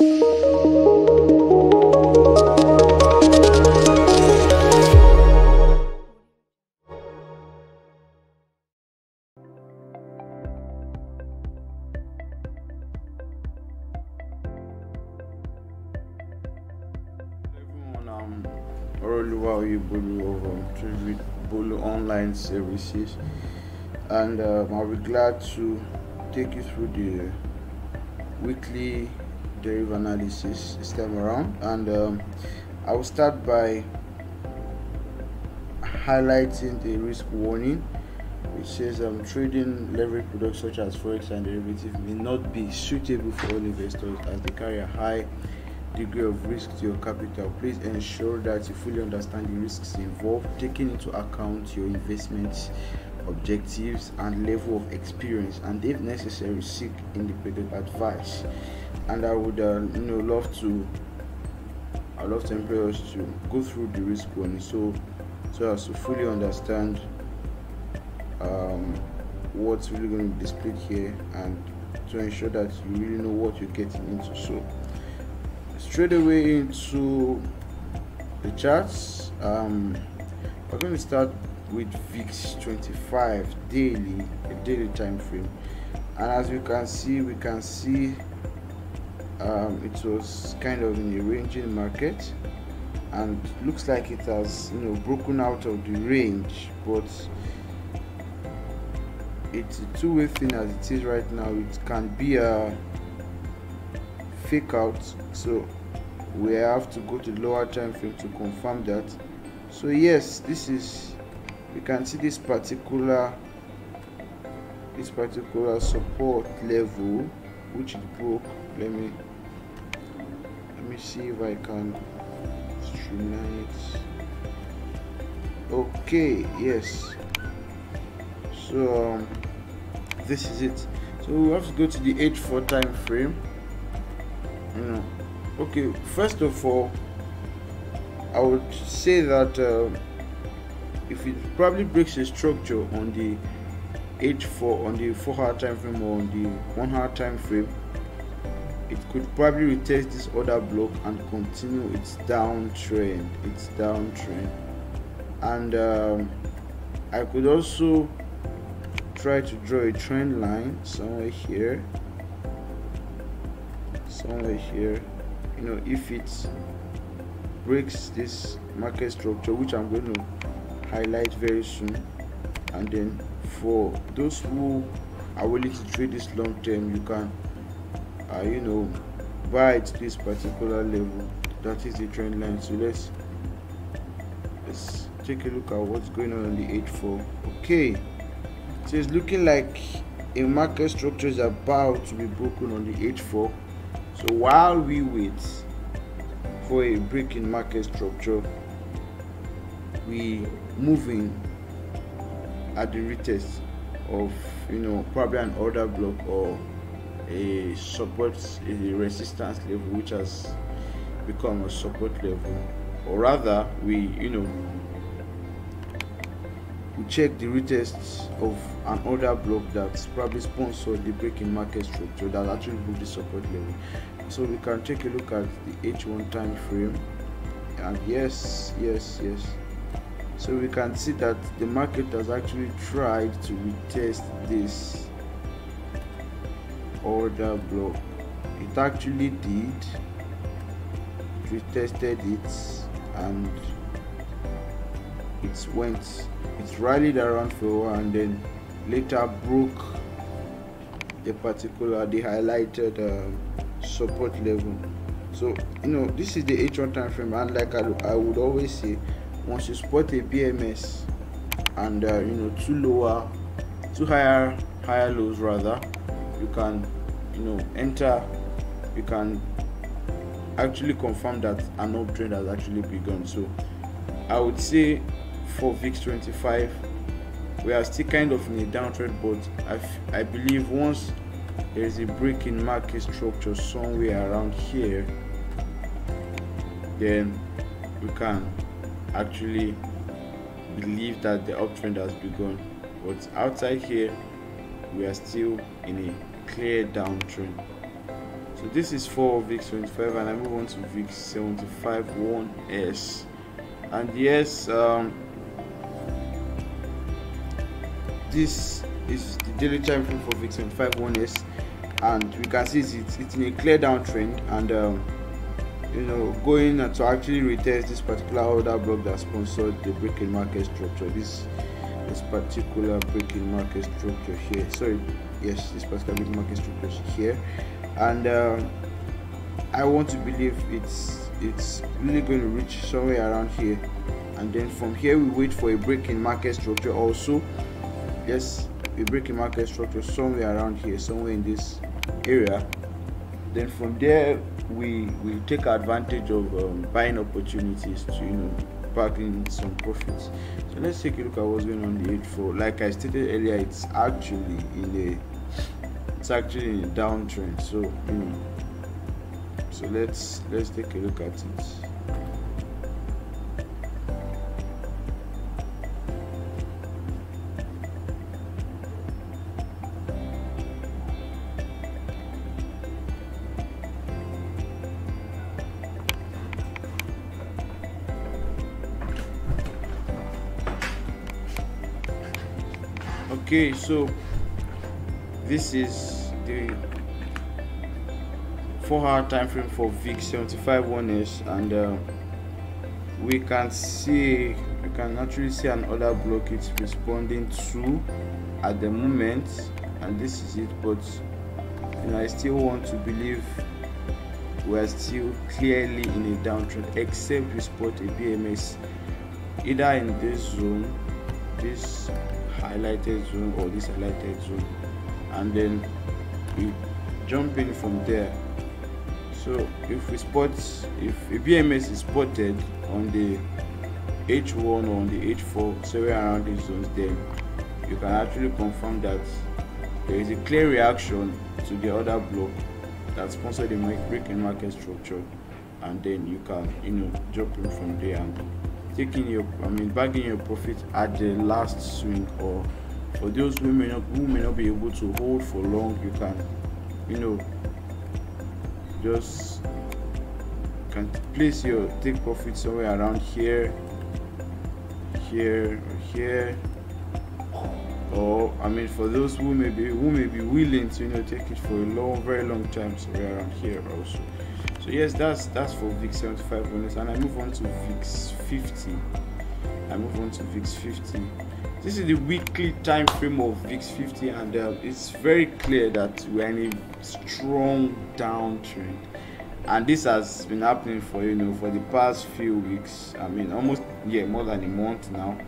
um, Bolu Online Services, and um, I'll be glad to take you through the weekly derivative analysis this time around. And um, I will start by highlighting the risk warning, which says um, trading leverage products such as forex and derivative may not be suitable for all investors as they carry a high degree of risk to your capital. Please ensure that you fully understand the risks involved, taking into account your investment objectives and level of experience, and if necessary, seek independent advice. And I would, uh, you know, love to, I love to us to go through the risk warning so, so as to fully understand um, what's really going to be displayed here, and to ensure that you really know what you're getting into. So straight away into the charts um, we're going to start with VIX 25 daily a daily time frame. And as you can see we can see um, it was kind of in a ranging market. And looks like it has you know broken out of the range but it's a two-way thing as it is right now. It can be a fake out. So we have to go to lower time frame to confirm that. So yes this is you can see this particular this particular support level which it broke. Let me let me see if i can streamline it. Okay yes. So um, this is it. So we have to go to the h4 time frame. Know okay first of all i would say that uh, if it probably breaks the structure on the h4 on the 4 hour time frame or on the 1 hour time frame it could probably retest this order block and continue its downtrend its downtrend and um, i could also try to draw a trend line somewhere here somewhere here. You know if it breaks this market structure which i'm going to highlight very soon. And then for those who are willing to trade this long term you can uh, you know buy at this particular level. That is the trend line. So let's let's take a look at what's going on on the h4 okay. So it's looking like a market structure is about to be broken on the h4 so while we wait for a break in market structure we moving at the retest of you know probably an order block or a support a resistance level which has become a support level. Or rather we you know we check the retests of an order block that's probably sponsored the break in market structure that actually broke the support level. So we can take a look at the h1 time frame. And yes yes yes so we can see that the market has actually tried to retest this order block. It actually did. Retested it and it went it rallied around for a while and then later broke the particular the highlighted uh, support level. So you know this is the h1 time frame and like I, I would always say once you spot a bms and uh, you know two lower two higher higher lows rather you can you know enter you can actually confirm that an uptrend has actually begun. So i would say for vix 25 we are still kind of in a downtrend but I, I believe once there is a break in market structure somewhere around here then we can actually believe that the uptrend has begun but outside here we are still in a clear downtrend. So this is for VIX 25 and I move on to VIX 75 1S and yes um, this is the daily time frame for VIX 75 1S and we can see it's, it's in a clear downtrend and um, you know going to actually retest this particular order block that sponsored the breaking market structure. This this particular breaking market structure here. Sorry yes this particular market structure here. And um, I want to believe it's it's really going to reach somewhere around here. And then from here we wait for a breaking market structure also. Yes a breaking market structure somewhere around here somewhere in this area then from there we we take advantage of um, buying opportunities to you know pack in some profits. So let's take a look at what's going on the h4 like i stated earlier it's actually in a it's actually in a downtrend. So you know so let's let's take a look at it okay so this is the four hour time frame for VIX 75 1s and uh, we can see we can actually see another block it's responding to at the moment and this is it but you know I still want to believe we're still clearly in a downtrend except we spot a BMS either in this zone this highlighted zone or this highlighted zone. And then we jump in from there. So if we spot if a bms is spotted on the h1 or on the h4 somewhere around these zones then you can actually confirm that there is a clear reaction to the order block that sponsored the breaking market structure. And then you can you know jump in from there and taking your I mean bagging your profit at the last swing or for those who may not who may not be able to hold for long you can you know just can place your take profit somewhere around here here or here. Or I mean for those who may be who may be willing to you know take it for a long very long time somewhere around here also so yes that's that's for VIX 75 1S and I move on to VIX 50 I move on to VIX 50 this is the weekly time frame of VIX 50 and uh, it's very clear that we're in a strong downtrend. And this has been happening for you know for the past few weeks. I mean almost yeah more than a month now.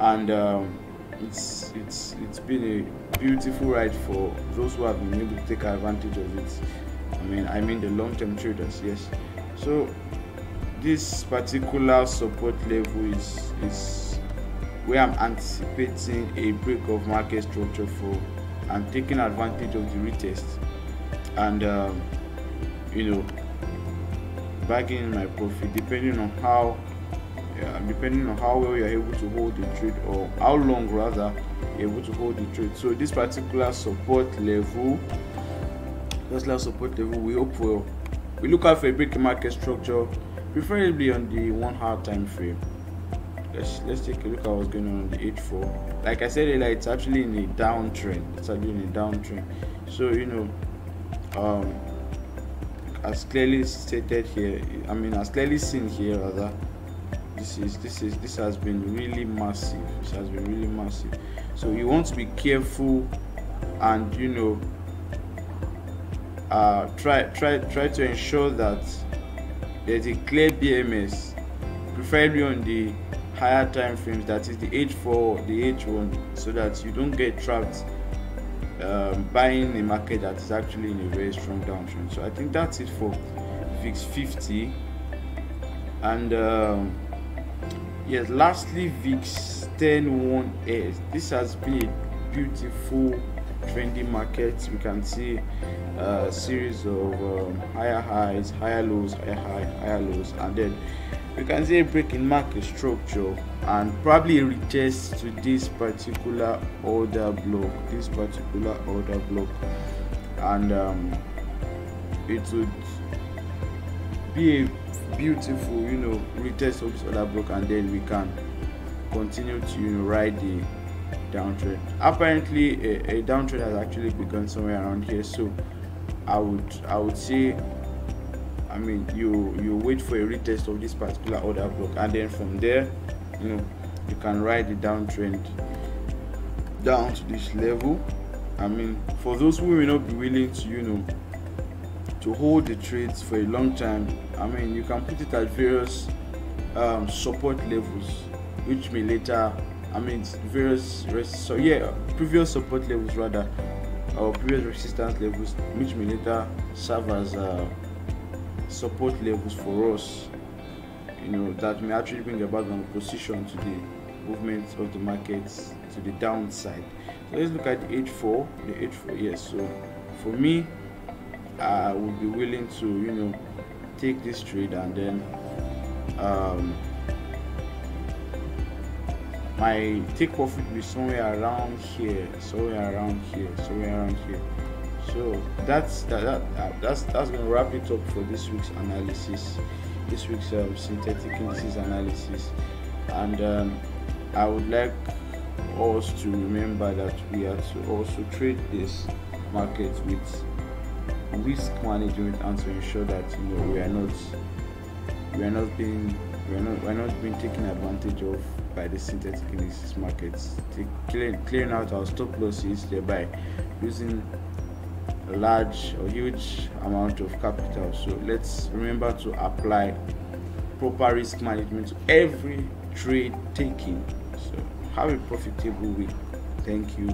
And um, it's it's it's been a beautiful ride for those who have been able to take advantage of it I mean, I mean the long-term traders, yes. So this particular support level is is where I'm anticipating a break of market structure for and taking advantage of the retest and um, you know bagging my profit depending on how depending on how well you're able to hold the trade or how long rather you're able to hold the trade so this particular support level Tesla support level we hope for we look out for a breaking market structure preferably on the one hour time frame. Let's let's take a look at what's going on on the h4 like i said it's actually in a downtrend. It's actually in a downtrend. So you know um as clearly stated here i mean as clearly seen here rather this is this is this has been really massive. This has been really massive. So you want to be careful and you know uh, try try try to ensure that there's a clear BMS, preferably on the higher time frames, that is the H4, the H1, so that you don't get trapped um, buying a market that is actually in a very strong downtrend. So I think that's it for VIX 50. And um, yes, lastly, VIX 10 1S. This has been a beautiful trendy market. We can see a series of um, higher highs, higher lows, higher high, higher lows, and then we can see a break in market structure and probably a retest to this particular order block, this particular order block, and um, it would be a beautiful you know retest of this order block and then we can continue to you know ride the downtrend apparently a, a downtrend has actually begun somewhere around here so i would i would say i mean you you wait for a retest of this particular order block and then from there you know you can ride the downtrend down to this level. I mean for those who may not be willing to you know to hold the trades for a long time i mean you can put it at various um, support levels which may later i mean various so yeah previous support levels rather or previous resistance levels which may later serve as uh, support levels for us you know that may actually bring about an opposition to the movement of the markets to the downside. So let's look at the h4 the h4 yes so for me I would be willing to, you know, take this trade and then um, my take profit will be somewhere around here, somewhere around here, somewhere around here. So that's that, that that's that's gonna wrap it up for this week's analysis, this week's um, synthetic indices analysis, and um, I would like us to remember that we are to also trade this market with risk management and to ensure that you know we are not we are not being we are not we are not being taken advantage of by the synthetic indices markets clearing, clearing out our stop losses thereby using a large or huge amount of capital. So let's remember to apply proper risk management to every trade taking. So have a profitable week. Thank you